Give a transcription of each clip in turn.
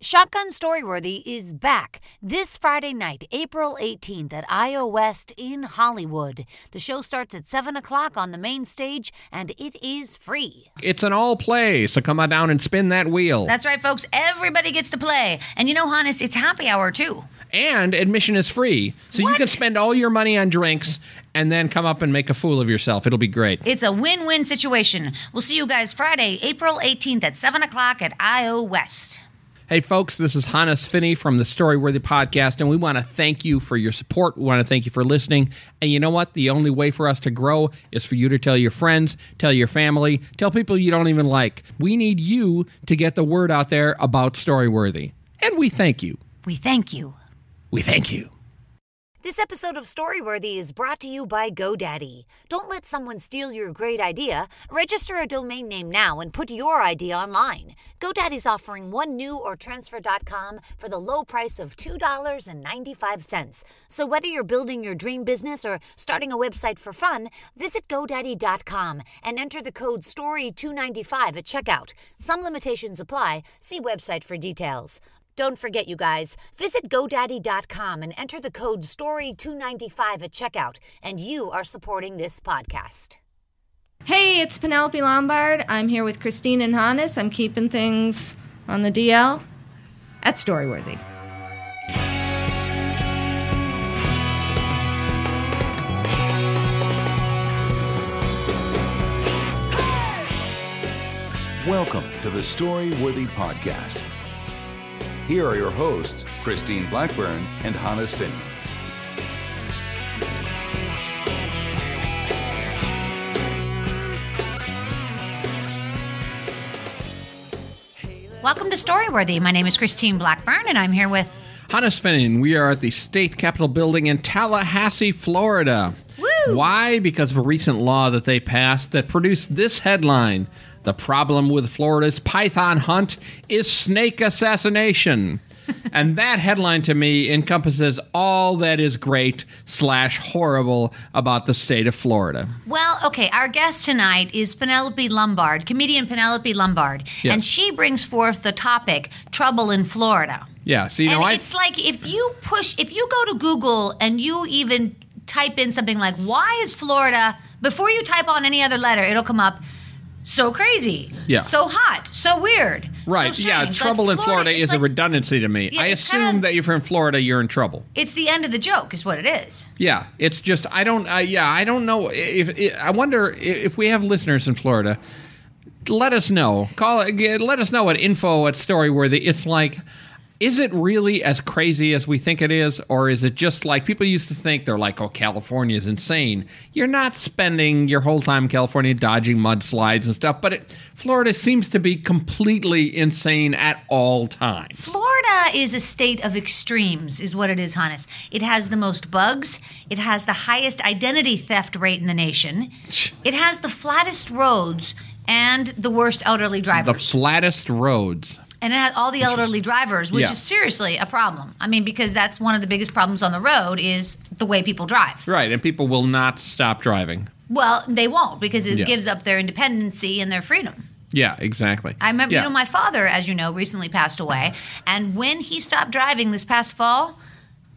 Shotgun Storyworthy is back this Friday night, April 18th at IO West in Hollywood. The show starts at 7 o'clock on the main stage and it is free. It's an all play, so come on down and spin that wheel. That's right, folks. Everybody gets to play. And you know, Hannes, it's happy hour too. and admission is free, so you can spend all your money on drinks and then come up and make a fool of yourself. It'll be great. It's a win win situation. We'll see you guys Friday, April 18th at 7 o'clock at IO West. Hey, folks, this is Hannes Finney from the Storyworthy Podcast, and we want to thank you for your support. We want to thank you for listening. And you know what? The only way for us to grow is for you to tell your friends, tell your family, tell people you don't even like. We need you to get the word out there about Storyworthy. And we thank you. We thank you. We thank you. This episode of Storyworthy is brought to you by GoDaddy. Don't let someone steal your great idea. Register a domain name now and put your idea online. GoDaddy's offering one new or transfer.com for the low price of $2.95. So whether you're building your dream business or starting a website for fun, visit GoDaddy.com and enter the code STORY295 at checkout. Some limitations apply. See website for details. Don't forget, you guys, visit GoDaddy.com and enter the code STORY295 at checkout, and you are supporting this podcast. Hey, it's Penelope Lombard. I'm here with Christine and Hannes. I'm keeping things on the DL at Storyworthy. Welcome to the Storyworthy Podcast. Here are your hosts, Christine Blackburn and Hannes Finney. Welcome to Storyworthy. My name is Christine Blackburn, and I'm here with. Hannes Finney, we are at the State Capitol Building in Tallahassee, Florida. Woo! Why? Because of a recent law that they passed that produced this headline The problem with Florida's python hunt is snake assassination. and that headline to me encompasses all that is great slash horrible about the state of Florida. Well, okay, our guest tonight is Penelope Lombard, comedian Penelope Lombard, Yes. and she brings forth the topic Trouble in Florida. Yeah, so you know, and I it's like if you push, if you go to Google and you even type in something like, why is Florida, before you type on any other letter, it'll come up so crazy, Yeah. so hot, so weird. right, so yeah, trouble Like in Florida it's is a redundancy to me. Yeah, I assume kinda- that if you're in Florida, you're in trouble. It's the end of the joke, is what it is. Yeah, it's just I don't. Uh, yeah, I don't know if, if I wonder if we have listeners in Florida. Let us know. Call it. Let us know at info at Storyworthy. It's like, is it really as crazy as we think it is, or is it just like people used to think? They're like, oh, California is insane. You're not spending your whole time in California dodging mudslides and stuff, but it, Florida seems to be completely insane at all times. Florida is a state of extremes, is what it is, Hannes. It has the most bugs. It has the highest identity theft rate in the nation. It has the flattest roads and the worst elderly drivers. The flattest roads. And it has all the elderly drivers, which Yeah. is seriously a problem. I mean, because that's one of the biggest problems on the road is the way people drive. Right, and people will not stop driving. Well, they won't because it Yeah. gives up their independency and their freedom. Yeah, exactly. I remember, Yeah. you know, my father, as you know, recently passed away, and when he stopped driving this past fall,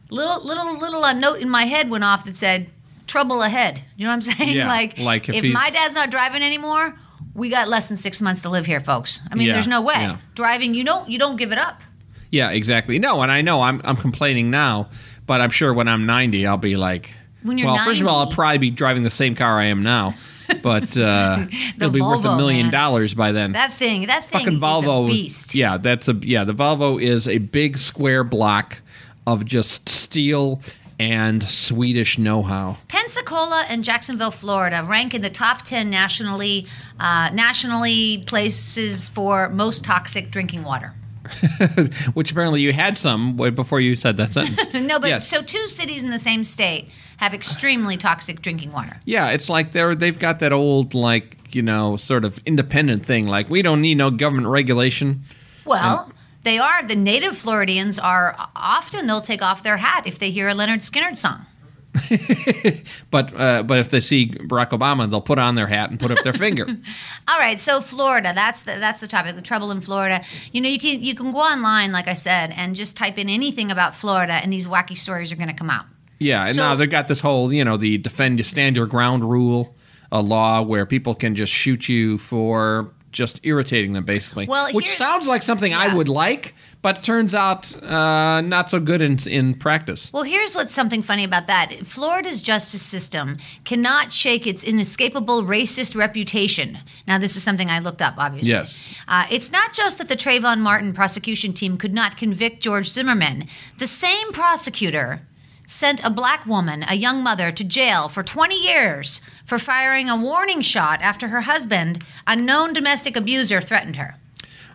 little little little a note in my head went off that said "trouble ahead." You know what I'm saying? Yeah, like, like if if, my dad's not driving anymore, we got less than six months to live here, folks. I mean, Yeah, there's no way yeah. driving. You don't you don't give it up. Yeah, exactly. No, and I know I'm I'm complaining now, but I'm sure when I'm 90, I'll be like, When you're well, first of all, I'll probably be driving the same car I am now, but uh, it'll be worth a million man. dollars by then. That thing, that thing Fucking Volvo, a beast. yeah, that's a yeah. The Volvo is a big square block of just steel and Swedish know-how. Pensacola and Jacksonville, Florida, rank in the top ten nationally uh, nationally places for most toxic drinking water. Which apparently you had some before you said that sentence. No, but Yes. so two cities in the same state have extremely toxic drinking water. Yeah, it's like they're they've got that old like you know sort of independent thing. Like we don't need no government regulation. Well, they are the native Floridians are often they'll take off their hat if they hear a Lynyrd Skynyrd song. but uh, but if they see Barack Obama, they'll put on their hat and put up their finger. All right, so Florida, that's the that's the topic, the trouble in Florida. You know, you can you can go online, like I said, and just type in anything about Florida, and these wacky stories are going to come out. Yeah, and So- now they've got this whole, you know, the defend you stand your ground rule, a law where people can just shoot you for just irritating them, basically. Well, which sounds like something I would like, but turns out uh, not so good in in practice. Well, here's what's something funny about that. Florida's justice system cannot shake its inescapable racist reputation. Now, this is something I looked up, obviously. Yes. Uh, it's not just that the Trayvon Martin prosecution team could not convict George Zimmerman. The same prosecutor sent a black woman, a young mother, to jail for 20 years for firing a warning shot after her husband, a known domestic abuser, threatened her.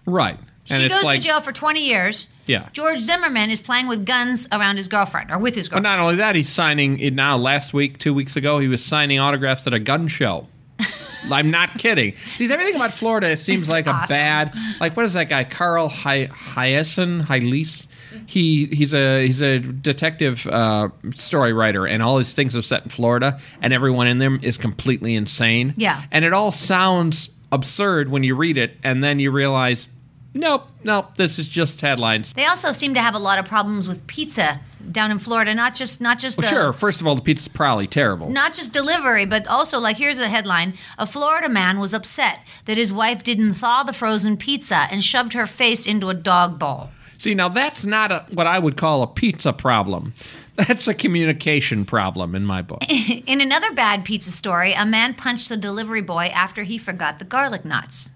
Right. And She goes like, to jail for 20 years. Yeah. George Zimmerman is playing with guns around his girlfriend or with his But girlfriend. not only that, he's signing it now. Last week, two weeks ago, he was signing autographs at a gun show. I'm not kidding. See, everything about Florida seems like a bad. Like, what is that guy, Carl Hy- Hiaasen? Hyles? He he's a he's a detective uh, story writer, and all his things are set in Florida, and everyone in them is completely insane. Yeah. and it all sounds absurd when you read it, and then you realize, nope, nope, this is just headlines. They also seem to have a lot of problems with pizza down in Florida. Not just not just Well, the, sure. First of all, the pizza's probably terrible. not just delivery, but also like here's a headline: A Florida man was upset that his wife didn't thaw the frozen pizza and shoved her face into a dog bowl. See, now that's not a, what I would call a pizza problem. That's a communication problem in my book. In another bad pizza story, a man punched the delivery boy after he forgot the garlic knots.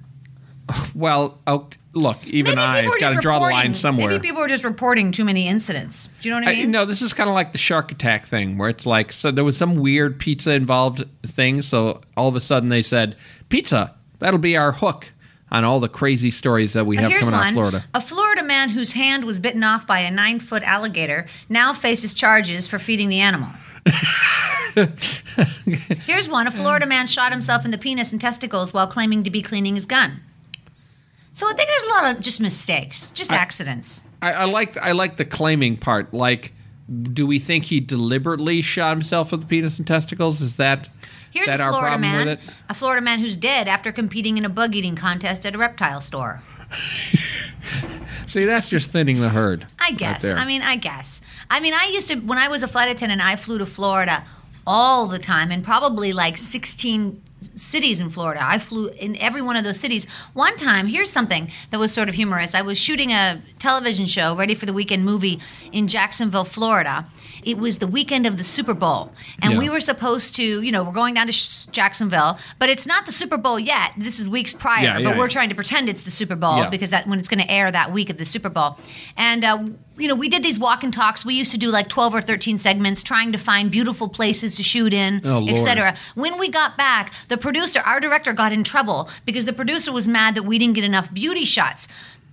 Well, oh, look, even Maybe I've got to draw the line somewhere. Maybe people were just reporting too many incidents. Do you know what I I, mean? no, this is kind of like the shark attack thing, where it's like so there was some weird pizza involved thing, so all of a sudden they said pizza. That'll be our hook on all the crazy stories that we have here's coming out of Florida. A Florida man whose hand was bitten off by a nine foot alligator now faces charges for feeding the animal. Here's one. A Florida man shot himself in the penis and testicles while claiming to be cleaning his gun. So I think there's a lot of just mistakes, just accidents. I, I like I like the claiming part. Like, do we think he deliberately shot himself with the penis and testicles? Is that Here's that a Florida man, a Florida man who's dead after competing in a bug eating contest at a reptile store. See, that's just thinning the herd. I guess. there. I mean, I guess. I mean, I used to when I was a flight attendant, I flew to Florida all the time, and probably like 16 cities in Florida. I flew in every one of those cities. One time, here's something that was sort of humorous. I was shooting a television show, ready for the weekend movie in Jacksonville, Florida. It was the weekend of the Super Bowl, and Yeah. we were supposed to, you know, we're going down to Sh- Jacksonville, but it's not the Super Bowl yet. This is weeks prior, Yeah, but we're yeah. trying to pretend it's the Super Bowl Yeah. because that when it's going to air that week of the Super Bowl. And uh, you know, we did these walk and talks. We used to do like 12 or 13 segments trying to find beautiful places to shoot in, Oh, etc. When we got back, the producer, our director got in trouble because the producer was mad that we didn't get enough beauty shots.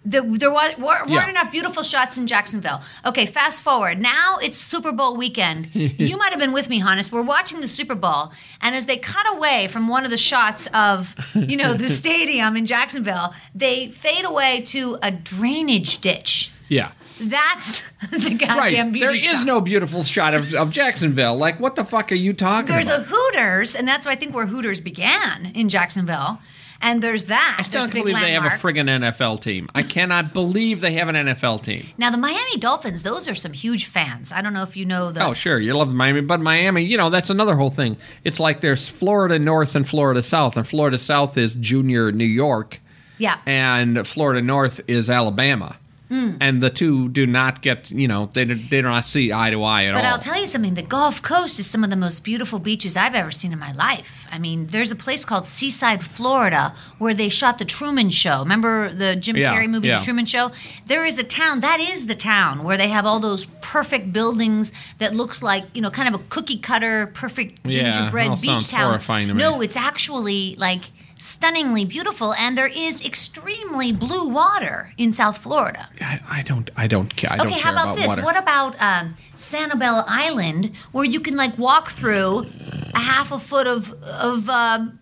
The, there was, weren't Yeah. enough beautiful shots in Jacksonville. Okay, fast forward. Now it's Super Bowl weekend. you might have been with me, Hannes. We're watching the Super Bowl, and as they cut away from one of the shots of, you know, the stadium in Jacksonville, they fade away to a drainage ditch. yeah. That's the goddamn Right. beauty There is shot. no beautiful shot of, of Jacksonville. Like, what the fuck are you talking There's a? Hooters, and that's I think where Hooters began in Jacksonville. And there's that. I still There's can't believe they have a landmark. friggin' NFL team. I cannot believe they have an NFL team. Now the Miami Dolphins, those are some huge fans. I don't know if you know the. Oh, sure, you love Miami, but Miami, you know, that's another whole thing. It's like there's Florida North and Florida South, and Florida South is junior New York, Yeah. and Florida North is Alabama. Hmm. And the two do not get, you know, they, do- they do not see eye to eye at But all. But I'll tell you something. The Gulf Coast is some of the most beautiful beaches I've ever seen in my life. I mean, there's a place called Seaside, Florida, where they shot the Truman Show. Remember the Jim Yeah, Carrey movie, yeah. The Truman Show? There is a town that is the town where they have all those perfect buildings that looks like you know, kind of a cookie cutter, perfect gingerbread all beach town. horrifying to me. No, it's actually like stunningly beautiful, and there is extremely blue water in South Florida. I, I don't, I don't care. I don't Okay, how about, about this? water. What about um, Sanibel Island, where you can like walk through a half a foot of of um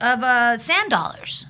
of uh, sand dollars?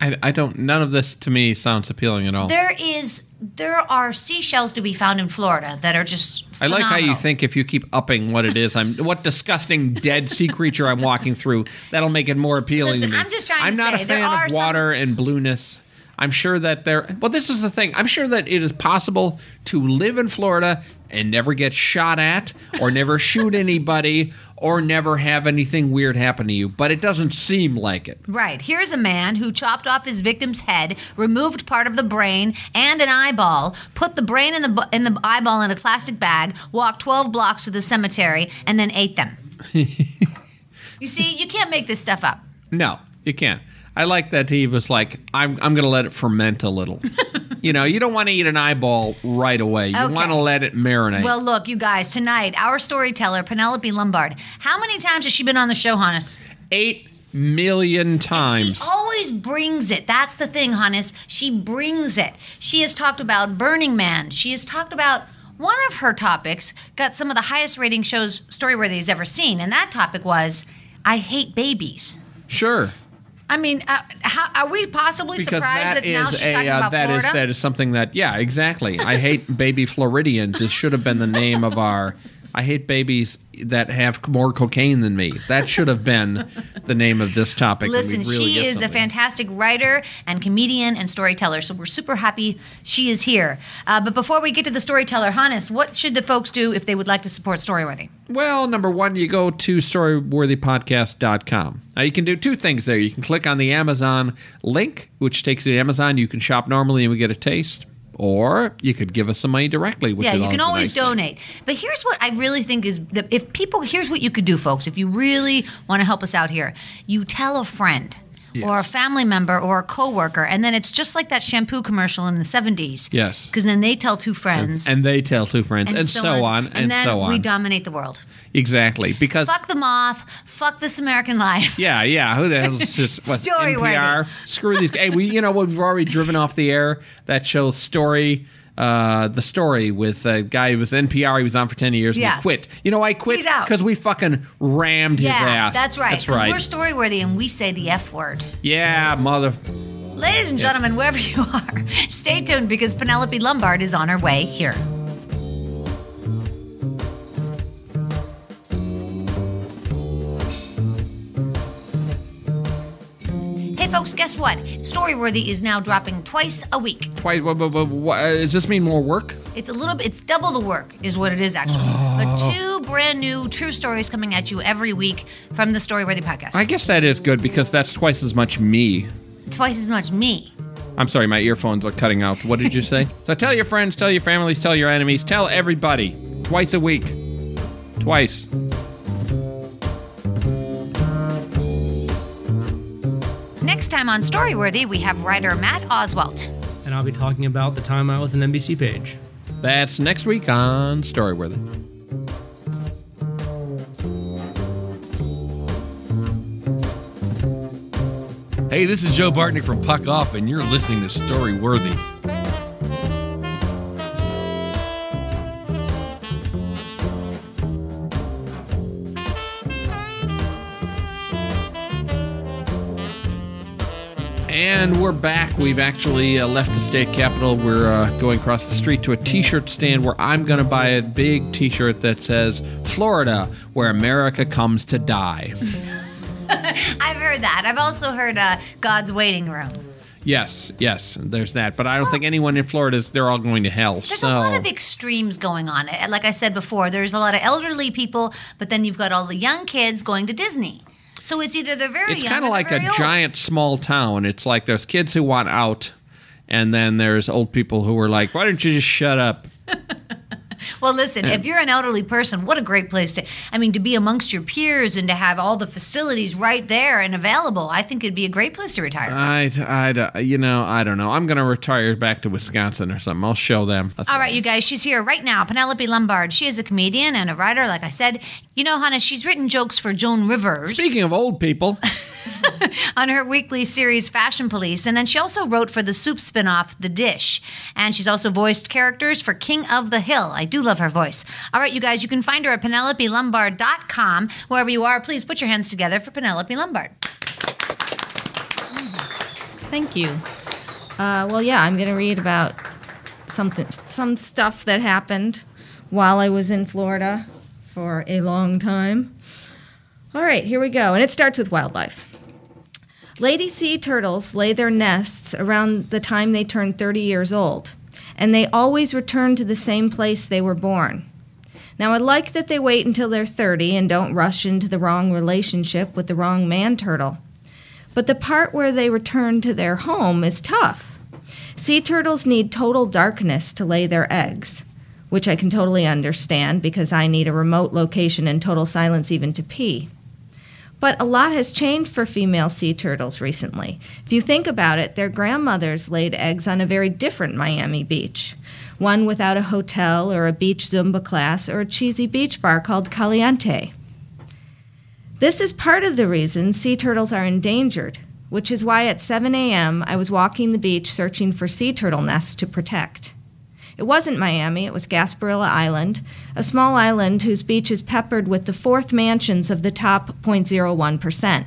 I, I don't. None of this to me sounds appealing at all. There is there are seashells to be found in Florida that are just I like how you think if you keep upping what it is, I'm what disgusting dead sea creature I'm walking through. That'll make it more appealing Listen, to me. I'm just trying to I'm not a fan of some- water and blueness. I'm sure that there. Well, this is the thing. I'm sure that it is possible to live in Florida and never get shot at, or never shoot anybody, or never have anything weird happen to you. But it doesn't seem like it. Right. Here's a man who chopped off his victim's head, removed part of the brain and an eyeball, put the brain and the and the eyeball in a plastic bag, walked 12 blocks to the cemetery, and then ate them. you see, you can't make this stuff up. No, you can't. I like that he was like, I'm, I'm going to let it ferment a little. you know, you don't want to eat an eyeball right away. You Okay. want to let it marinate. Well, look, you guys, tonight, our storyteller, Penelope Lombard. How many times has she been on the show, Hannes? Eight million times. She always brings it. That's the thing, Hannes. She brings it. She has talked about Burning Man. She has talked about one of her topics, got some of the highest rating shows Storyworthy has ever seen, and that topic was I hate babies. Sure. I mean, uh, how, are we possibly Because surprised that that, now she's a talking uh, about that is Florida? that is something that yeah exactly. I hate baby Floridians. It should have been the name of our. I hate babies that have more cocaine than me. That should have been the name of this topic. Listen, really she is a fantastic writer and comedian and storyteller. So we're super happy she is here. Uh, but before we get to the storyteller, Hannes, what should the folks do if they would like to support Storyworthy? Well, number one, you go to storyworthypodcast.com. Now, you can do two things there. You can click on the Amazon link, which takes you to Amazon. You can shop normally and we get a taste. Or you could give us some money directly, which yeah, you can always nice thing. donate. But here's what I really think is that if people, here's what you could do, folks. If you really want to help us out here, you tell a friend. Or a family member or a coworker, and then it's just like that shampoo commercial in the '70s. Yes. because then they tell two friends, And they tell two friends, and, so, on, and, then so on. we dominate the world. exactly. Because Fuck the moth. Fuck this American life. Yeah, yeah. Who the hell's just what's Story-worthy. NPR? Screw these. Hey, we you know? We've already driven off the air. That show story. Uh, the story with a guy who was NPR. He was on for ten years. and Yeah. he quit. You know, I quit because we fucking rammed his ass. that's right. That's right. We're story worthy and we say the F word. yeah, mother. Ladies and gentlemen, wherever you are, stay tuned because Penelope Lombard is on her way here. Folks, guess what? Storyworthy is now dropping twice a week. Twice? what, what, what, what, uh, does this mean more work? It's a little bit, it's double the work, is what it is actually. But two brand new true stories coming at you every week from the Storyworthy podcast. I guess that is good because that's twice as much me. Twice as much me. I'm sorry, my earphones are cutting out. What did you say? so tell your friends, tell your families, tell your enemies, tell everybody. Twice a week. Twice. Next time on Storyworthy, we have writer Matt Oswalt. and I'll be talking about the time I was an NBC page. That's next week on Storyworthy. Hey, this is Joe Bartnick from Puck Off, and you're listening to Story And we're back. We've actually uh, left the state capitol. We're uh, going across the street to a t shirt stand where I'm going to buy a big t shirt that says, Florida, where America comes to die. I've heard that. I've also heard uh, God's Waiting Room. yes, yes, there's that. But I don't think anyone in Florida is, they're all going to hell. There's so. a lot of extremes going on. Like I said before, there's a lot of elderly people, but then you've got all the young kids going to Disney. So it's either they're very it's kind of like a old. giant small town. It's like there's kids who want out, and then there's old people who are like, why don't you just shut up? Well, listen, if you're an elderly person, what a great place to, I mean, to be amongst your peers and to have all the facilities right there and available. I think it'd be a great place to retire. I, I, uh, you know, I don't know. I'm going to retire back to Wisconsin or something. I'll show them. That's All right, you guys, she's here right now. Penelope Lombard. She is a comedian and a writer, like I said. You know, Hannes, she's written jokes for Joan Rivers Speaking of old people, on her weekly series Fashion Police. And then she also wrote for the soup spinoff The Dish. And she's also voiced characters for King of the Hill. I do love her voice. All right, you guys, you can find her at penelopelombard.com. Wherever you are, please put your hands together for Penelope Lombard. Thank you. Uh, well, yeah, I'm going to read about something, some stuff that happened while I was in Florida for a long time. All right, here we go. And it starts with wildlife. Lady sea turtles lay their nests around the time they turn 30 years old, and they always return to the same place they were born. Now, I like that they wait until they're 30 and don't rush into the wrong relationship with the wrong man turtle. But the part where they return to their home is tough. Sea turtles need total darkness to lay their eggs, which I can totally understand because I need a remote location and total silence even to pee. But a lot has changed for female sea turtles recently. If you think about it, their grandmothers laid eggs on a very different Miami beach. One without a hotel or a beach Zumba class or a cheesy beach bar called Caliente. This is part of the reason sea turtles are endangered, which is why at 7 a.m. I was walking the beach searching for sea turtle nests to protect. It wasn't Miami, it was Gasparilla Island, a small island whose beach is peppered with the fourth mansions of the top 0.01%.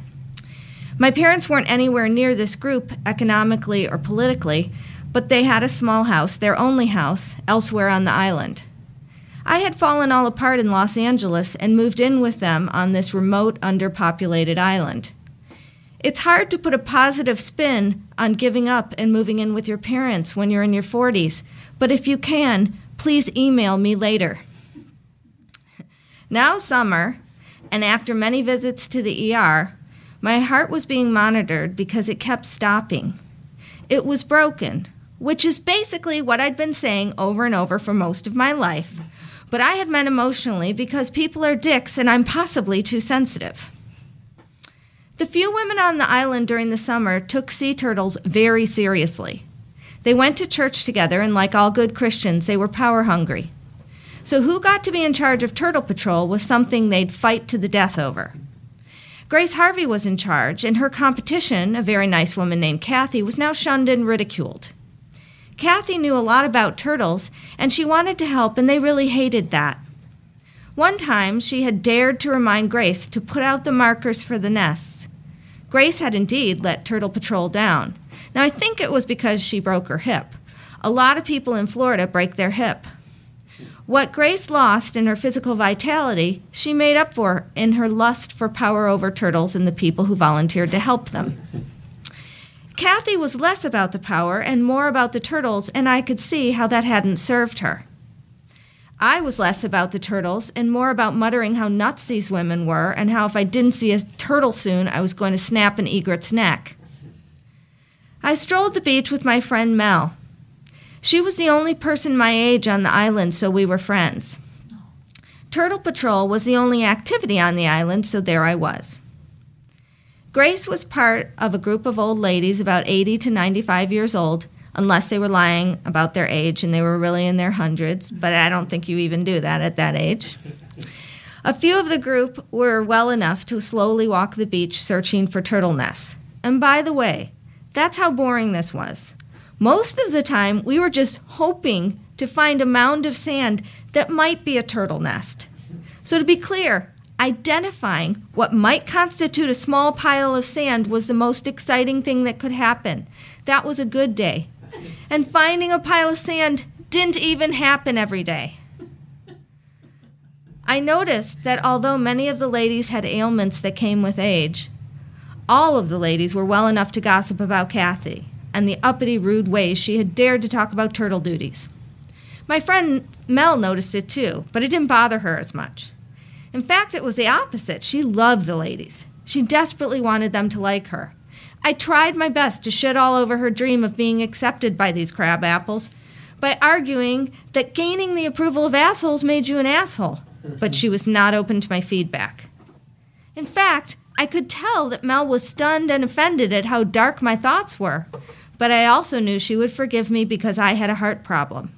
My parents weren't anywhere near this group economically or politically, but they had a small house, their only house, elsewhere on the island. I had fallen all apart in Los Angeles and moved in with them on this remote, underpopulated island. It's hard to put a positive spin on giving up and moving in with your parents when you're in your 40s, but if you can, please email me later. Now, summer, and after many visits to the ER, my heart was being monitored because it kept stopping. It was broken, which is basically what I'd been saying over and over for most of my life. But I had meant emotionally because people are dicks and I'm possibly too sensitive. The few women on the island during the summer took sea turtles very seriously. They went to church together, and like all good Christians, they were power hungry. So, who got to be in charge of Turtle Patrol was something they'd fight to the death over. Grace Harvey was in charge, and her competition, a very nice woman named Kathy, was now shunned and ridiculed. Kathy knew a lot about turtles, and she wanted to help, and they really hated that. One time, she had dared to remind Grace to put out the markers for the nests. Grace had indeed let Turtle Patrol down. Now, I think it was because she broke her hip. A lot of people in Florida break their hip. What Grace lost in her physical vitality, she made up for in her lust for power over turtles and the people who volunteered to help them. Kathy was less about the power and more about the turtles, and I could see how that hadn't served her. I was less about the turtles and more about muttering how nuts these women were and how if I didn't see a turtle soon, I was going to snap an egret's neck. I strolled the beach with my friend Mel. She was the only person my age on the island, so we were friends. Turtle Patrol was the only activity on the island, so there I was. Grace was part of a group of old ladies about 80 to 95 years old, unless they were lying about their age and they were really in their hundreds, but I don't think you even do that at that age. A few of the group were well enough to slowly walk the beach searching for turtle nests. And by the way, that's how boring this was. Most of the time, we were just hoping to find a mound of sand that might be a turtle nest. So, to be clear, identifying what might constitute a small pile of sand was the most exciting thing that could happen. That was a good day. And finding a pile of sand didn't even happen every day. I noticed that although many of the ladies had ailments that came with age, all of the ladies were well enough to gossip about Kathy and the uppity, rude ways she had dared to talk about turtle duties. My friend Mel noticed it too, but it didn't bother her as much. In fact, it was the opposite. She loved the ladies. She desperately wanted them to like her. I tried my best to shit all over her dream of being accepted by these crab apples by arguing that gaining the approval of assholes made you an asshole, but she was not open to my feedback. In fact, I could tell that Mel was stunned and offended at how dark my thoughts were, but I also knew she would forgive me because I had a heart problem.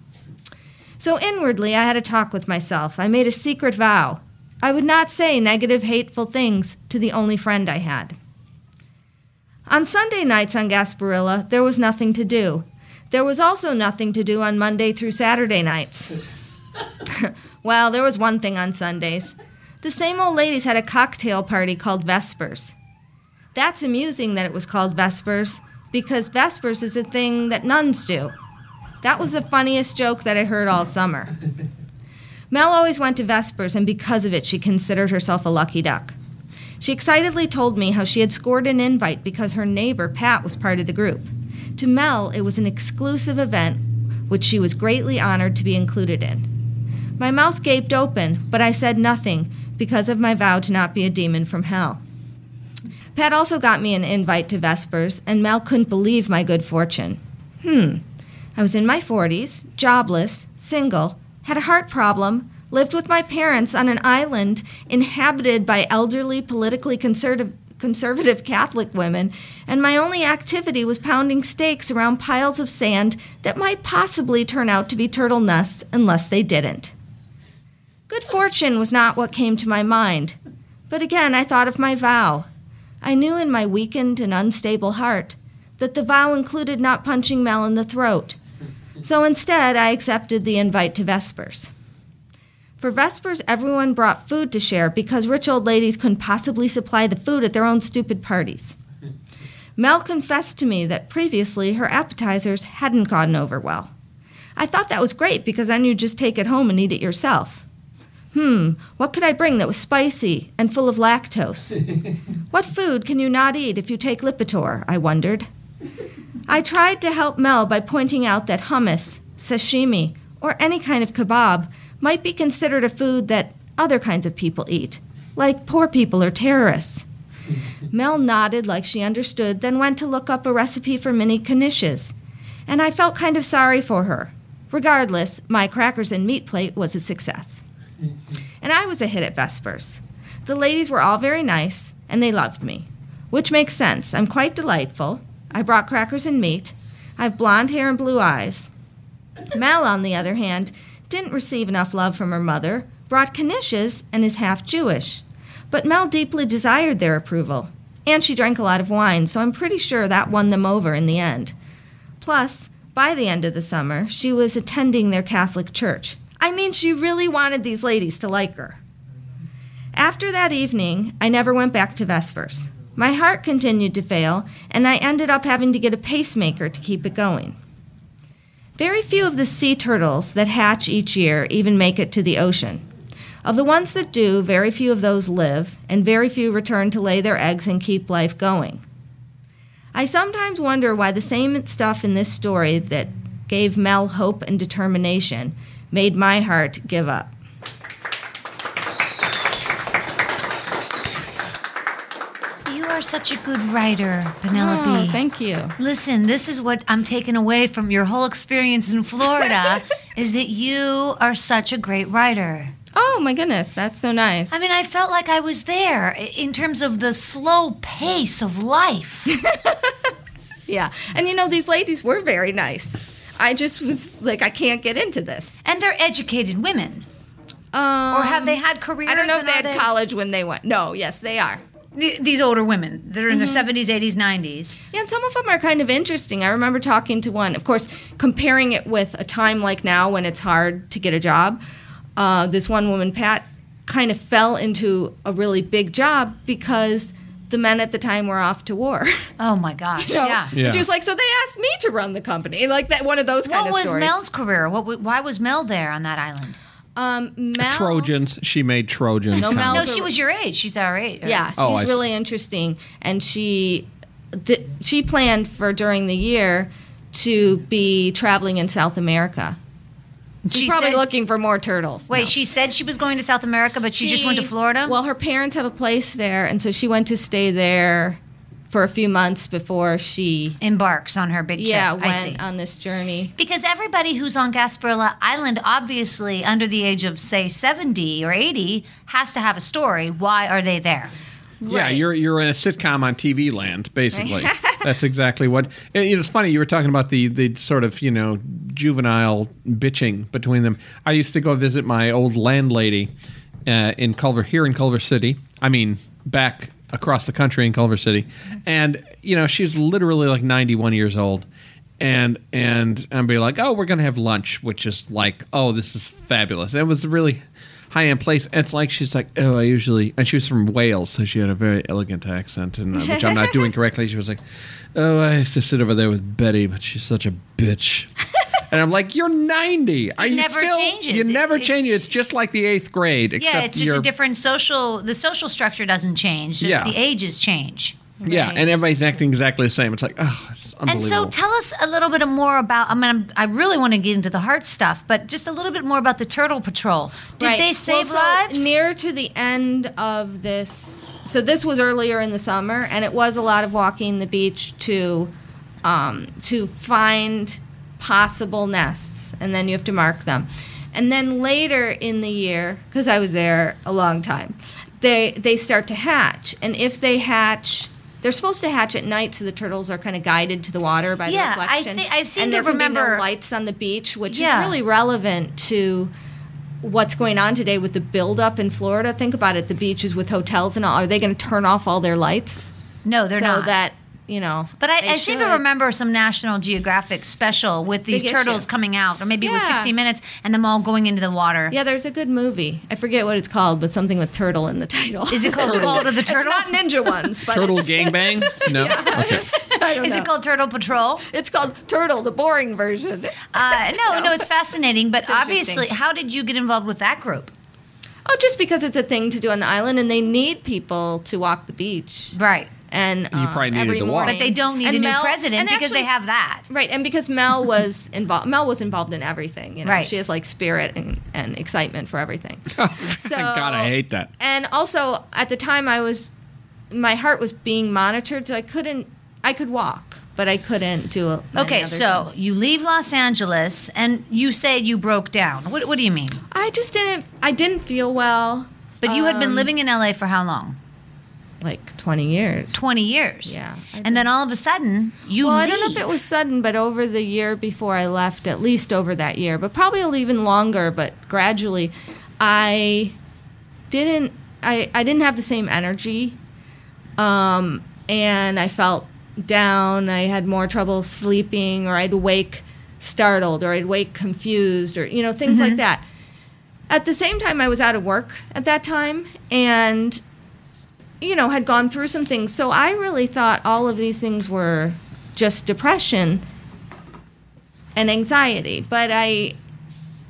So inwardly, I had a talk with myself. I made a secret vow I would not say negative, hateful things to the only friend I had. On Sunday nights on Gasparilla, there was nothing to do. There was also nothing to do on Monday through Saturday nights. well, there was one thing on Sundays. The same old ladies had a cocktail party called Vespers. That's amusing that it was called Vespers, because Vespers is a thing that nuns do. That was the funniest joke that I heard all summer. Mel always went to Vespers, and because of it, she considered herself a lucky duck. She excitedly told me how she had scored an invite because her neighbor, Pat, was part of the group. To Mel, it was an exclusive event which she was greatly honored to be included in. My mouth gaped open, but I said nothing because of my vow to not be a demon from hell. Pat also got me an invite to Vespers, and Mel couldn't believe my good fortune. Hmm. I was in my 40s, jobless, single, had a heart problem, lived with my parents on an island inhabited by elderly, politically conservative, conservative Catholic women, and my only activity was pounding stakes around piles of sand that might possibly turn out to be turtle nests unless they didn't. Good fortune was not what came to my mind, but again I thought of my vow. I knew in my weakened and unstable heart that the vow included not punching Mel in the throat. So instead, I accepted the invite to Vespers. For Vespers, everyone brought food to share because rich old ladies couldn't possibly supply the food at their own stupid parties. Mel confessed to me that previously her appetizers hadn't gone over well. I thought that was great because then you'd just take it home and eat it yourself. Hmm, what could I bring that was spicy and full of lactose? what food can you not eat if you take Lipitor? I wondered. I tried to help Mel by pointing out that hummus, sashimi, or any kind of kebab might be considered a food that other kinds of people eat, like poor people or terrorists. Mel nodded like she understood, then went to look up a recipe for mini knishes, and I felt kind of sorry for her. Regardless, my crackers and meat plate was a success. And I was a hit at Vespers. The ladies were all very nice, and they loved me, which makes sense. I'm quite delightful. I brought crackers and meat. I have blonde hair and blue eyes. Mel, on the other hand, didn't receive enough love from her mother, brought knishes, and is half Jewish. But Mel deeply desired their approval, and she drank a lot of wine, so I'm pretty sure that won them over in the end. Plus, by the end of the summer, she was attending their Catholic church. I mean, she really wanted these ladies to like her. After that evening, I never went back to Vespers. My heart continued to fail, and I ended up having to get a pacemaker to keep it going. Very few of the sea turtles that hatch each year even make it to the ocean. Of the ones that do, very few of those live, and very few return to lay their eggs and keep life going. I sometimes wonder why the same stuff in this story that gave Mel hope and determination made my heart give up. You are such a good writer, Penelope. Oh, thank you. Listen, this is what I'm taking away from your whole experience in Florida is that you are such a great writer. Oh my goodness, that's so nice. I mean, I felt like I was there in terms of the slow pace of life. yeah. And you know, these ladies were very nice. I just was like, I can't get into this. and they're educated women. Um, Or have they had careers? I don't know if they had college when they went. No, yes, they are. Th- These older women that are in Mm-hmm. their 70s, 80s, 90s. Yeah, and some of them are kind of interesting. I remember talking to one, of course, comparing it with a time like now when it's hard to get a job. Uh, this one woman, Pat, kind of fell into a really big job because the men at the time were off to war. Oh my gosh. You know? Yeah. Yeah. And she was like, so they asked me to run the company, like that. One of those kind What of was. Mel's career? What? Why was Mel there on that island? Um, Mel, Trojans. She made Trojans. No, Mel- No, she was your age. She's our age. Yeah, she's Oh, I see. really interesting, and she th- she planned for during the year to be traveling in South America. She's She probably said- looking for more turtles. Wait, No. she said she was going to South America, but she, just went to Florida. Well, her parents have a place there, and so she went to stay there for a few months before she embarks on her big yeah trip. See. went on this journey. Because everybody who's on Gasparilla Island, obviously under the age of say seventy or eighty, has to have a story. Why are they there? Yeah, Right. you're you're in a sitcom on TV land, basically. That's exactly what. It, it was funny. You were talking about the the sort of you know juvenile bitching between them. I used to go visit my old landlady uh, in Culver here in Culver City. I mean, back across the country in Culver City, and you know she's literally like 91 years old. And and and be like, oh, we're gonna have lunch, which is like, oh, this is fabulous. It was really high end place. And it's like she's like, oh, I usually, and she was from Wales, so she had a very elegant accent, and uh, which I'm not doing correctly. She was like, oh, I used to sit over there with Betty, but she's such a bitch. And I'm like, you're 90. Are you never still? changes. You It- never it- change. It's just like the eighth grade. Except yeah, it's just a different social. The social structure doesn't change. Just Yeah. the ages change. Yeah, and everybody's acting exactly the same. It's like, oh, it's And so, tell us a little bit more about. I mean, I'm, I really want to get into the heart stuff, but just a little bit more about the Turtle Patrol. Did Right. they save Well, so lives? Near to the end of this, so this was earlier in the summer, and it was a lot of walking the beach to um, to find possible nests, and then you have to mark them. And then later in the year, because I was there a long time, they they start to hatch, and if they hatch. They're supposed to hatch at night, so the turtles are kind of guided to the water by Yeah, the reflection. thi- I seem and to there can be remember- no lights on the beach, which Yeah. is really relevant to what's going on today with the buildup in Florida. Think about it. The beaches with hotels and all. Are they going to turn off all their lights? no, they're so not. that, you know. But I, I seem to remember some National Geographic special with these Big turtles issue. coming out, or maybe it was 60 minutes, and them all going into the water. Yeah, there's a good movie. I forget what it's called, but something with turtle in the title. Is it called Call to the Turtle? It's not ninja ones, but Turtle it's, gangbang? No. Okay. I don't Is know. it called Turtle Patrol? It's called Turtle, the boring version. Uh, no, no, it's fascinating. But It's obviously, how did you get involved with that group? Oh, just because it's a thing to do on the island, and they need people to walk the beach. Right. And You um, probably needed every to morning. But they don't need And a new Mel- president and because they have that. Right, and because Mel was involved, Mel was involved in everything. You know, Right. she has like spirit and, and excitement for everything. so, God, I hate that. And also, at the time, I was, my heart was being monitored, so I couldn't, I could walk, but I couldn't do. many Okay, other so things. you leave Los Angeles and you say you broke down. What, what do you mean? I just didn't, I didn't feel well. But you had been Um, living in LA for how long? Like twenty years. 20 years. Yeah, And then all of a sudden, you well, I don't know if it was sudden, but over the year before I left, at least over that year, but probably even longer, but gradually, I didn't I, I didn't have the same energy. Um, and I felt down. I had more trouble sleeping, or I'd wake startled, or I'd wake confused, or you know, things like that. At the same time, I was out of work at that time, and you know, had gone through some things. So I really thought all of these things were just depression and anxiety. But I,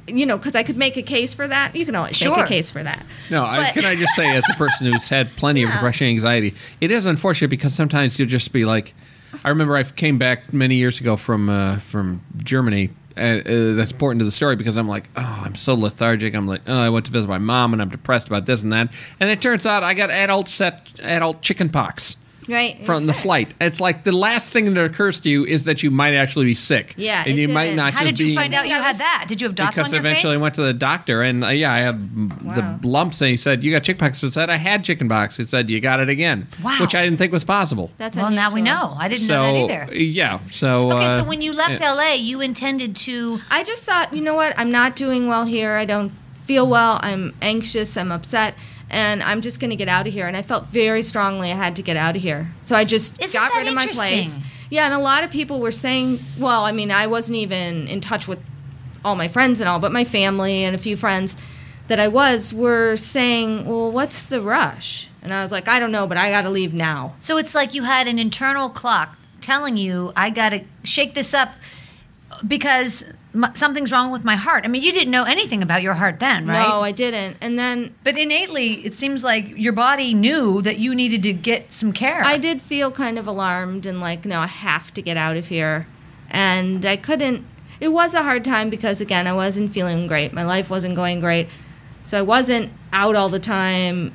you know, because I could make a case for that. You can always Sure. make a case for that. No, I, can I just say, as a person who's had plenty of depression and anxiety, it is unfortunate because sometimes you'll just be like, I remember I came back many years ago from uh, from Germany. And uh, that's important to the story because I'm like, oh, I'm so lethargic. I'm like, oh, I went to visit my mom and I'm depressed about this and that. And it turns out I got adult set adult chicken pox Right. from the flight. It's like the last thing that occurs to you is that you might actually be sick. Yeah, and it you might didn't. not How just did you be find out you had that? Did you have dots because on your eventually face? I went to the doctor and uh, yeah, I had Wow. the lumps and he said you got chickenpox. I said I had chickenpox. He said you got it again, Wow. which I didn't think was possible. That's well, now we know. I didn't so know that either. yeah, so Okay, uh, so when you left yeah. LA, you intended to. I just thought, you know what? I'm not doing well here. I don't feel well. I'm anxious. I'm upset. And I'm just going to get out of here. And I felt very strongly I had to get out of here. So I just Isn't got rid of my place. Yeah, and a lot of people were saying, well, I mean, I wasn't even in touch with all my friends and all, but my family and a few friends that I was were saying, well, what's the rush? And I was like, I don't know, but I got to leave now. So it's like you had an internal clock telling you, I got to shake this up because something's wrong with my heart. I mean, you didn't know anything about your heart then, right? No, I didn't. And then but innately, it seems like your body knew that you needed to get some care. I did feel kind of alarmed and like, no, I have to get out of here. And I couldn't. It was a hard time because, again, I wasn't feeling great. My life wasn't going great. So I wasn't out all the time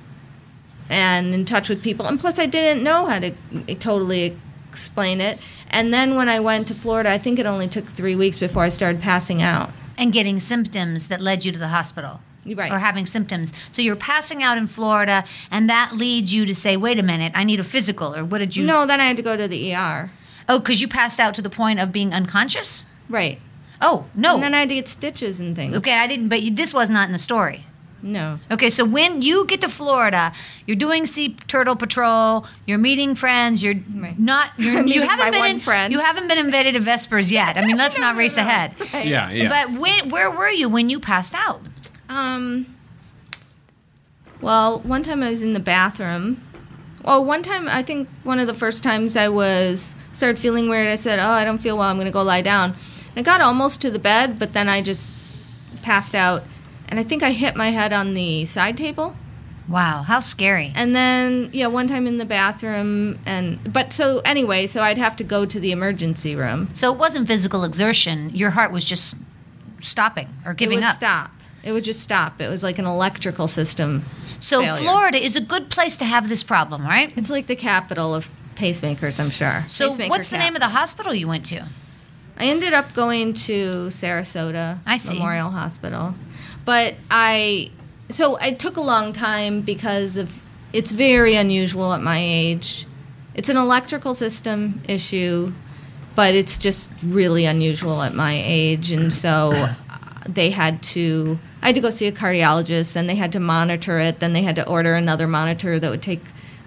and in touch with people. And plus, I didn't know how to eh, totally explain it. And then when I went to Florida, I think it only took three weeks before I started passing out. and getting symptoms that led you to the hospital. Right. Or having symptoms. So you're passing out in Florida, and that leads you to say, wait a minute, I need a physical. Or what did you. No, then I had to go to the ER. Oh, because you passed out to the point of being unconscious? Right. Oh, no. And then I had to get stitches and things. okay, I didn't, but you, this was not in the story. No. Okay, so when you get to Florida, you're doing Sea Turtle Patrol, you're meeting friends, you're Right. not, you're, you haven't been in, friend. you haven't been invited to Vespers yet. I mean, let's not race ahead. yeah, yeah. But when, where were you when you passed out? Um. Well, one time I was in the bathroom. Oh, one time I think one of the first times I was started feeling weird. I said, "Oh, I don't feel well. I'm going to go lie down." And I got almost to the bed, but then I just passed out, and I think I hit my head on the side table. Wow, how scary. And then, yeah, one time in the bathroom, and but so anyway, so I'd have to go to the emergency room. So it wasn't physical exertion. Your heart was just stopping or giving it would up. stop. It would just stop. It was like an electrical system. So failure. Florida is a good place to have this problem, right? It's like the capital of pacemakers, I'm sure. So Pacemaker what's the name of the hospital you went to? I ended up going to Sarasota I see. Memorial Hospital, but I so it took a long time because of it's very unusual at my age. It's an electrical system issue, but it's just really unusual at my age, and so uh, they had to. I had to go see a cardiologist, then they had to monitor it, then they had to order another monitor that would take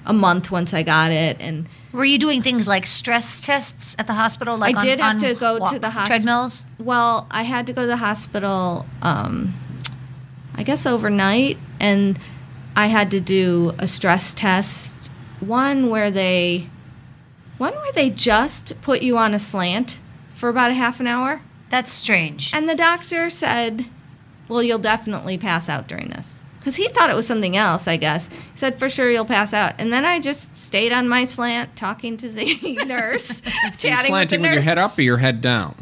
a month once I got it, and Were you doing things like stress tests at the hospital? Like I on- did have on to go to the hos- treadmills. Well, I had to go to the hospital, um, I guess overnight, and I had to do a stress test. One where they, one where they just put you on a slant for about a half an hour, That's strange. and the doctor said, "Well, you'll definitely pass out during this." Because he thought it was something else, I guess. He said, for sure you'll pass out. And then I just stayed on my slant talking to the nurse, you chatting with the slanting with nurse. your head up or your head down?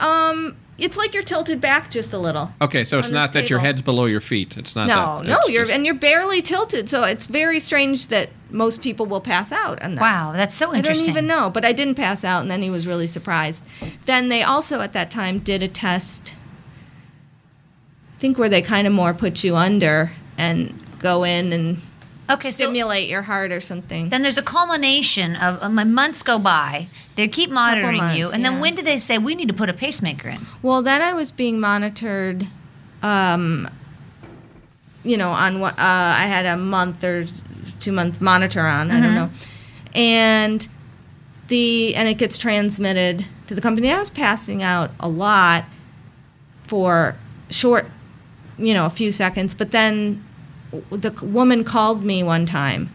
Um, it's like you're tilted back just a little. Okay, so it's not this that your head's below your feet. It's not No, that. no, It's you're just- and you're barely tilted, so it's very strange that most people will pass out on that. wow, that's so interesting. I interesting. don't even know, but I didn't pass out, and then he was really surprised. Then they also at that time did a test. I think where they kind of more put you under and go in and Okay, so stimulate your heart or something. then there's a culmination of um, months go by. They keep monitoring you, months, and then when do they say we need to put a pacemaker in? Well, then I was being monitored. Um, you know, on what uh, I had a month or two month monitor on. I don't know, and the and it gets transmitted to the company. I was passing out a lot for short, you know, a few seconds, but then the woman called me one time.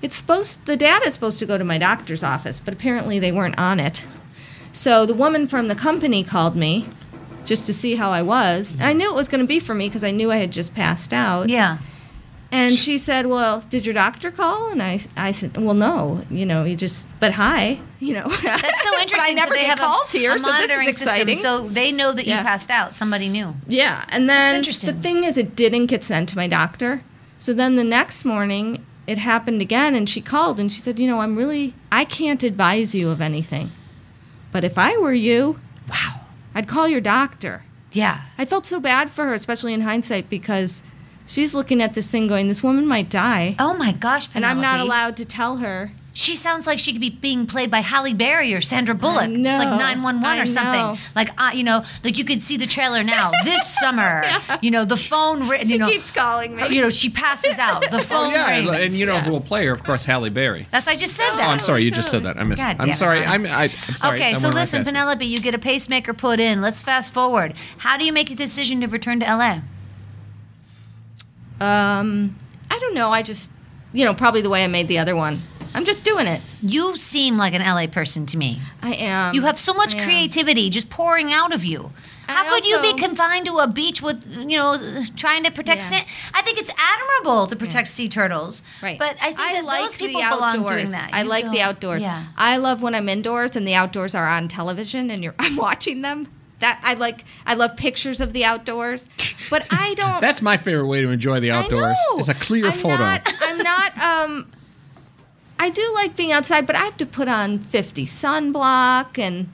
It's supposed the data is supposed to go to my doctor's office, but apparently they weren't on it. So the woman from the company called me just to see how I was. And I knew it was going to be for me because I knew I had just passed out. Yeah. And she said, "Well, did your doctor call?" And I, I said, "Well, no. You know, you just, but hi. You know, That's so interesting. I never so they get have calls a, here, a so this monitoring is exciting. system. So they know that you passed out. Somebody knew. Yeah, and then the thing is, it didn't get sent to my doctor. So then the next morning, it happened again, and she called and she said, "You know, I'm really, I can't advise you of anything, but if I were you, Wow. I'd call your doctor." Yeah. I felt so bad for her, especially in hindsight, because she's looking at this thing going, "This woman might die," Oh my gosh, and I'm not allowed to tell her. She sounds like she could be being played by Halle Berry or Sandra Bullock. It's like 911 I or something. know. Like, uh, you know, like you could see the trailer now. This summer, you know, the phone, ri- you know, keeps calling me. you know, she passes out. The Oh phone yeah, and, rings. and you know who will play her? Of course, Halle Berry. That's I just said Oh, that. I'm sorry, you just said that. I missed. God I'm damn it, sorry. I'm, I, I'm sorry. Okay, so went right listen, past. Penelope, you get a pacemaker put in. Let's fast forward. How do you make a decision to return to LA? Um, I don't know. I just, you know, probably the way I made the other one. I'm just doing it. You seem like an LA person to me. I am. You have so much creativity just pouring out of you. How I could you be confined to a beach with, you know, trying to protect? Yeah. Sea- I think it's admirable to protect sea turtles. Right. But I think that like those people the belong outdoors. doing that. I You like the don't. outdoors. Yeah. I love when I'm indoors and the outdoors are on television and you're I'm watching them. That I like. I love pictures of the outdoors, but I don't. That's my favorite way to enjoy the outdoors. It's a clear I'm photo. Not, I'm not. Um, I do like being outside, but I have to put on 50 sunblock, and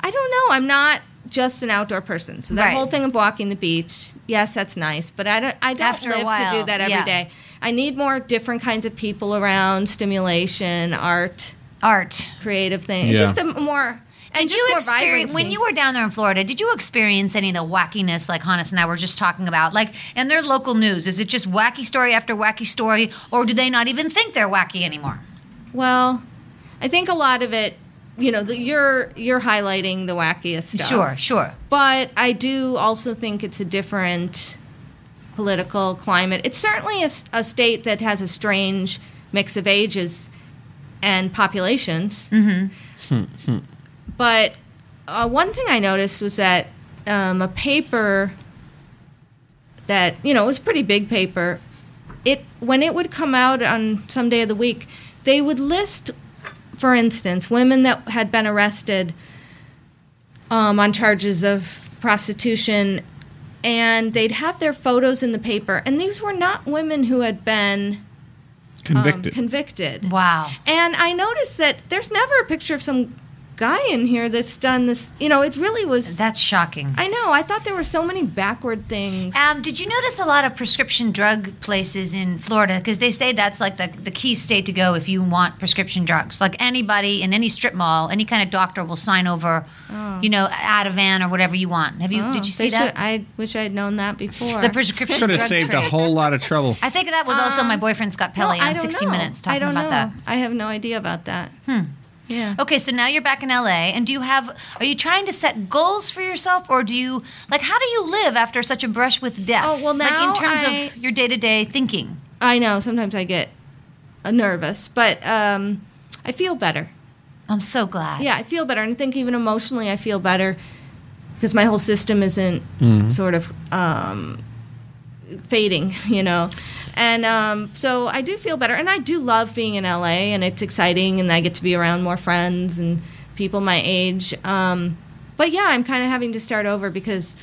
I don't know. I'm not just an outdoor person. So that Right. whole thing of walking the beach, yes, that's nice, but I don't. I don't After live while, to do that every day. yeah. I need more different kinds of people around, stimulation, art, Art. creative things, Yeah. just a more. And Did just you more experience when you were down there in Florida? Did you experience any of the wackiness like Hannes and I were just talking about? Like in their local news, is it just wacky story after wacky story, or do they not even think they're wacky anymore? Well, I think a lot of it, you know, the, you're you're highlighting the wackiest stuff. Sure, sure. But I do also think it's a different political climate. It's certainly a state that has a strange mix of ages and populations. Mm-hmm. But uh, one thing I noticed was that um, a paper that you know it was pretty big paper. It when it would come out on some day of the week, they would list, for instance, women that had been arrested um, on charges of prostitution, and they'd have their photos in the paper, and these were not women who had been um, Convicted. convicted. Wow. And I noticed that there's never a picture of some guy in here that's done this. You know, it really was. That's shocking. I know. I thought there were so many backward things. Um, did you notice a lot of prescription drug places in Florida? Because they say that's like the, the key state to go if you want prescription drugs. Like anybody in any strip mall, any kind of doctor will sign over, you know, Ativan or whatever you want. Have you? Oh, did you they see that? should- I wish I had known that before. the prescription Should have drug saved a whole lot of trouble. I think that was also my boyfriend Scott Pelley I on 60 know. Minutes talking I don't about know. that. I have no idea about that. Hmm. Yeah. Okay, so now you're back in LA, and do you have? Are you trying to set goals for yourself, or do you like? How do you live after such a brush with death? Oh, well, like now in terms I- of your day to day thinking. I know. Sometimes I get uh, nervous, but um, I feel better. I'm so glad. Yeah, I feel better. And I think even emotionally, I feel better because my whole system isn't sort of um, fading, you know. And um, so I do feel better. And I do love being in LA, and it's exciting, and I get to be around more friends and people my age. Um, but yeah, I'm kind of having to start over because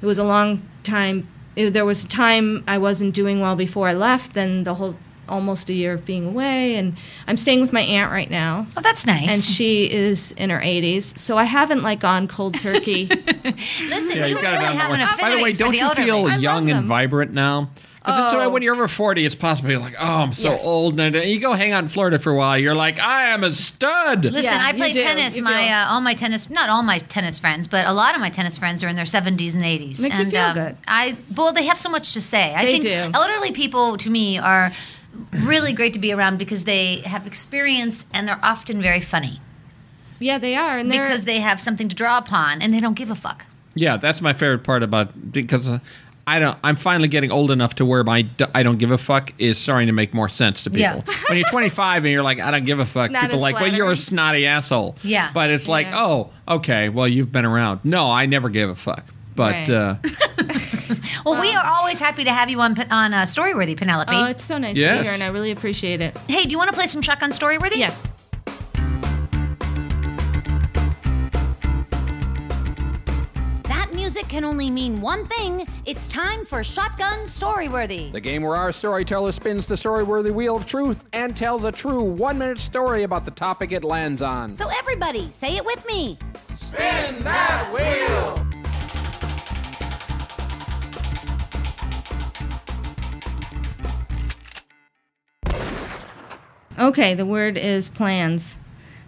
it was a long time. It, there was a time I wasn't doing well before I left, then the whole almost a year of being away. And I'm staying with my aunt right now Oh, that's nice. and she is in her 80s. So I haven't like gone cold turkey. Listen, Yeah, you you've got really it have an on By the way, don't the you elderly. feel I love young and vibrant now? Because Oh. when you're over 40, it's possible you're like, oh, I'm so Yes. old. And you go hang out in Florida for a while, you're like, I am a stud. Listen, Yeah, I play tennis. You my feel- uh, all my tennis, not all my tennis friends, but a lot of my tennis friends are in their 70s and 80s. Makes you and feel um, good. I well, they have so much to say. I They think do. elderly people to me are really great to be around because they have experience and they're often very funny yeah, they are. And because they have something to draw upon and they don't give a fuck. Yeah, that's my favorite part about because uh, I don't. I'm finally getting old enough to where my I don't give a fuck is starting to make more sense to people. Yeah. when you're 25 and you're like I don't give a fuck, people as are like, well, you're a snotty asshole. Yeah. but it's like, Yeah. oh, okay, well, you've been around. No, I never gave a fuck. But Right. uh, Well, we are always happy to have you on on uh, Storyworthy, Penelope. oh, it's so nice to Yes. be here, and I really appreciate it. hey, do you want to play some Chuck on Storyworthy? Yes. Music can only mean one thing. It's time for Shotgun Storyworthy. The game where our storyteller spins the storyworthy wheel of truth and tells a true one minute story about the topic it lands on. So, everybody, say it with me. Spin that wheel! Okay, the word is plans.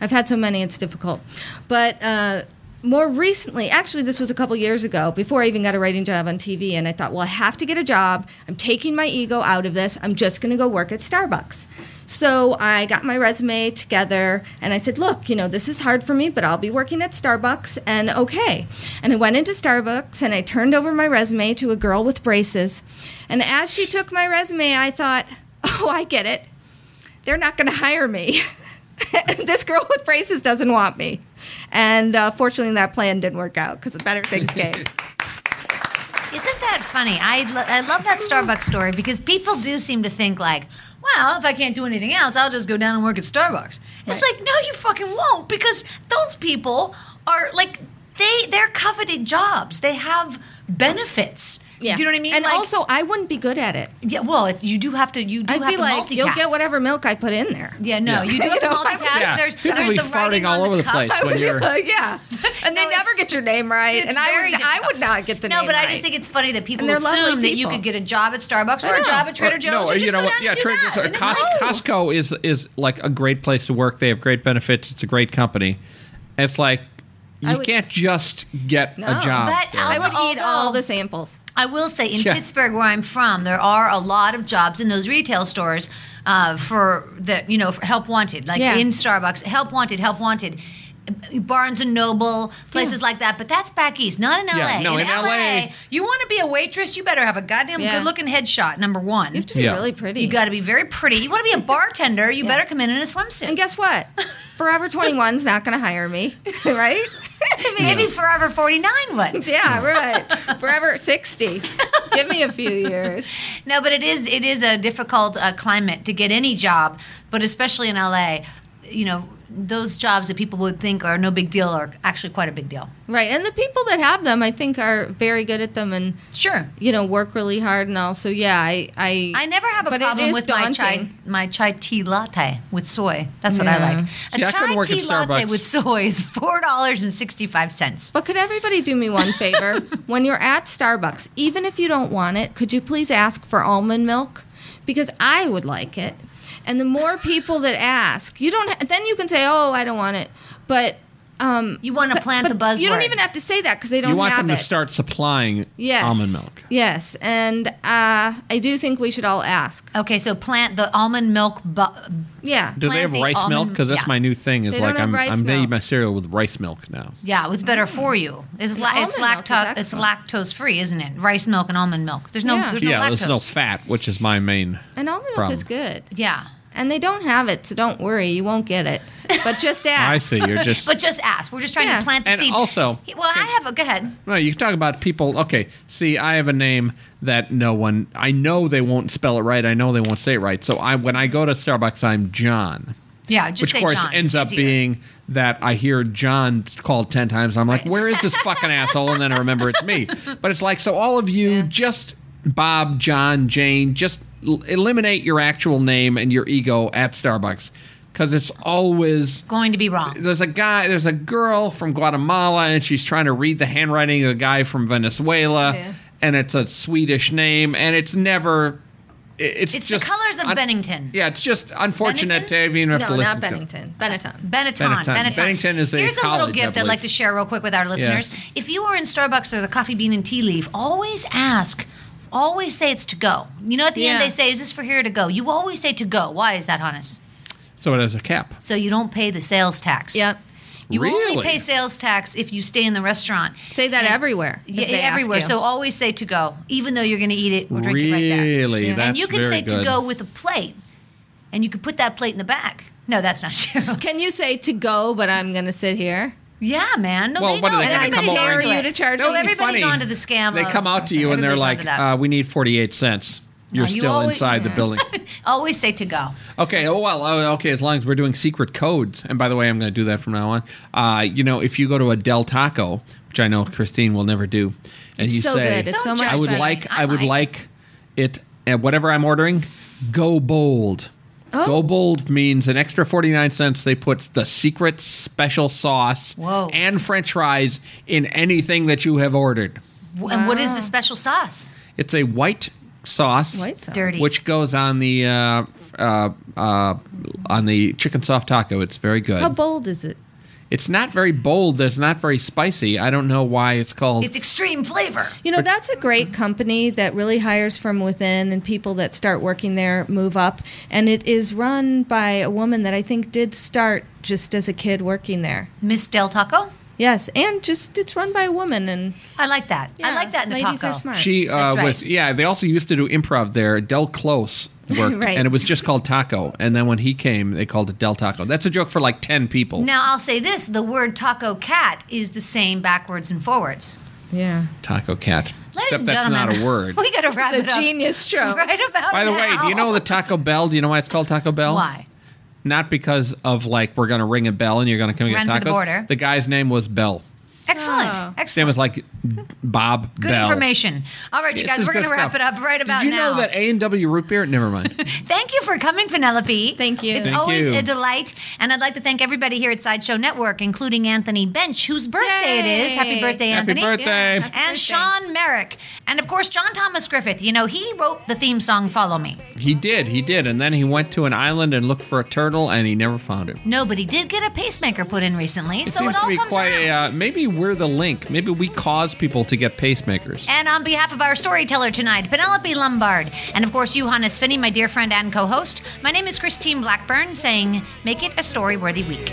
I've had so many, it's difficult. But uh, more recently, actually, this was a couple years ago, before I even got a writing job on TV, and I thought, well, I have to get a job. I'm taking my ego out of this. I'm just going to go work at Starbucks. So I got my resume together and I said, look, you know, this is hard for me, but I'll be working at Starbucks and okay. And I went into Starbucks and I turned over my resume to a girl with braces. And as she took my resume, I thought, oh, I get it they're not going to hire me. this girl with braces doesn't want me. And uh, fortunately, that plan didn't work out because a better things came. Isn't that funny? I, lo- I love that Starbucks story because people do seem to think like, well, if I can't do anything else, I'll just go down and work at Starbucks. It's like, no, you fucking won't because those people are like, they they're coveted jobs. They have benefits. Do you know what I mean? And Like- also, I wouldn't be good at it. yeah, well, it, you do have to. You do I'd have be to like, multitask. you'll get whatever milk I put in there. Yeah, no, you do have to know, multitask. Yeah, There's, people there's be the farting all over the cup. place when you're. yeah. And they never get your name right. And I very would, I would not get the no, name No, but I just think it's funny that people And they're assume that you could get a job at Starbucks or a job at Trader Joe's. no, you know what? Yeah, Trader. Joe's. And it's Cos- like- Costco is is like a great place to work. They have great benefits. It's a great company. It's like you would- can't just get No, a job. but there. I would eat all the samples. I will say in Yeah. Pittsburgh, where I'm from, there are a lot of jobs in those retail stores uh, for the you know for help wanted, like Yeah. in Starbucks, help wanted, help wanted. Barnes and Noble, places like that, but that's back east, not in LA. Yeah, no, in LA you want to be a waitress, you better have a goddamn Yeah. good-looking headshot. Number one, You have to be Yeah. really pretty. You got to be very pretty. You want to be a bartender, you better come in in a swimsuit. and guess what? Forever 21's not going to hire me, right? Maybe Forever 49 would. Yeah, right. Forever 60. Give me a few years. No, but it is it is a difficult uh, climate to get any job, but especially in LA. You know, those jobs that people would think are no big deal are actually quite a big deal. Right. And the people that have them, I think, are very good at them and, Sure. you know, work really hard and all. So, yeah, I. I, I never have a but problem is with my chai my chai tea latte with soy. That's what I like. A See, chai couldn't work at tea latte with soy is four dollars and sixty five cents. But could everybody do me one favor? when you're at Starbucks, even if you don't want it, could you please ask for almond milk? Because I would like it. And the more people that ask, you don't. Then you can say, "Oh, I don't want it." But um, You want to plant the but buzzword. You don't even have to say that because they don't You want have them it. to start supplying yes. almond milk. Yes, and uh, I do think we should all ask. Okay, so plant the almond milk. Bu- Yeah. Do they have the rice milk? Because that's yeah. my new thing. Is They don't like have I'm rice I'm making my cereal with rice milk now. yeah, it's better for you. It's la- it's almond milk is lactose it's lactose free, isn't it? Rice milk and almond milk. There's no Yeah. there's no yeah, lactose. there's no fat, which is my main. And almond milk Problem. is good. yeah. And they don't have it, so don't worry, you won't get it. But just ask. I see. You're just. But just ask. We're just trying Yeah. to plant the And seed. also- well, I have a go ahead. No, you can talk about people. Okay, see, I have a name that no one. I know they won't spell it right. I know they won't say it right. So I, when I go to Starbucks, I'm John, Yeah, just which of course John. ends up Easier. being that I hear John called ten times. I'm like, where is this fucking asshole? And then I remember it's me. But it's like, so all of you just Bob, John, Jane, just l- eliminate your actual name and your ego at Starbucks because it's always going to be wrong. there's a guy there's a girl from guatemala and she's trying to read the handwriting of the guy from venezuela Yeah. and it's a swedish name and it's never it's, It's just the colors of un- Bennington. yeah it's just unfortunate Bennington? to even have to no, listen not to. Bennington. Benetton. Benetton. Benetton. Benetton. Bennington is a Here's a little gift I'd like to share real quick with our listeners. Yes. If you are in Starbucks or the Coffee Bean and Tea Leaf, always ask. Always say it's to go. You know, at the end they say, "Is this for here to go?" You always say to go. Why is that, Hannes? so it has a cap So you don't pay the sales tax. Yep. You Really? only pay sales tax if you stay in the restaurant. Say that everywhere. Yeah, everywhere. So always say to go, even though you're going to eat it or drink it right there. Really? Yeah. And you can very say good. to go with a plate, and you can put that plate in the back. No, that's not true. Can you say to go, but I'm going to sit here? Yeah, man. No, Well, they what are know. they gonna Everybody's come over onto and- it. you to charge No, me? everybody's Funny. onto the scam. they of- come out to you and they're everybody's like onto that. uh, we need 48 cents you're No, you still always- inside the building always say to go. Okay. Oh well. oh, Okay. As long as we're doing secret codes, and by the way, I'm going to do that from now on. Uh, you know, if you go to a Del Taco, which I know Christine will never do, and It's you so say, good. It's Don't so much I would better. like, I I would like it, uh, whatever I'm ordering, go bold. Oh. Go bold means an extra 49 cents. They put the secret special sauce Whoa. and French fries in anything that you have ordered. W- And what is the special sauce? It's a white sauce, White sauce. Dirty. which goes on the uh, uh, uh, on the chicken soft taco. It's very good. How bold is it? It's not very bold. It's not very spicy. I don't know why it's called. It's extreme flavor. You know, that's a great company that really hires from within and people that start working there move up. And it is run by a woman that I think did start just as a kid working there. Miss Del Taco? Yes, and just it's run by a woman and I like that. I like that in ladies taco. are smart. she uh, right. was yeah. They also used to do improv there. Del Close worked, Right. and it was just called Taco. And then when he came, they called it Del Taco. That's a joke for like ten people. Now I'll say this: the word taco cat is the same backwards and forwards. yeah. Taco cat. Ladies Except that's not a word. We got to wrap The it up genius stroke. right about By the way, do you know the Taco Bell? Do you know why it's called Taco Bell? why? Not because of like we're gonna ring a bell and you're gonna come and Run get for tacos. the border. The guy's name was Bell. Excellent, Oh. Same excellent. as like Bob Good Bell. information. All right, you This guys, we're going to wrap stuff. it up right about now. Did you now. know that A and W root beer? Never mind. Thank you for coming, Penelope. Thank you. It's Thank always you. a delight. And I'd like to thank everybody here at Sideshow Network, including Anthony Bench, whose birthday it is. Happy Yay. birthday, Happy Anthony. birthday. Yeah, happy And birthday. Sean Merrick. And of course, John Thomas Griffith. You know, he wrote the theme song Follow Me. He did. He did. And then he went to an island and looked for a turtle, and he never found it. No, but he did get a pacemaker put in recently, It so seems it to be comes quite a. Uh, maybe we're the link. Maybe we cause people to get pacemakers. And on behalf of our storyteller tonight, Penelope Lombard, and of course you, Hannes Finney, my dear friend and co-host, my name is Christine Blackburn, saying, make it a story-worthy week.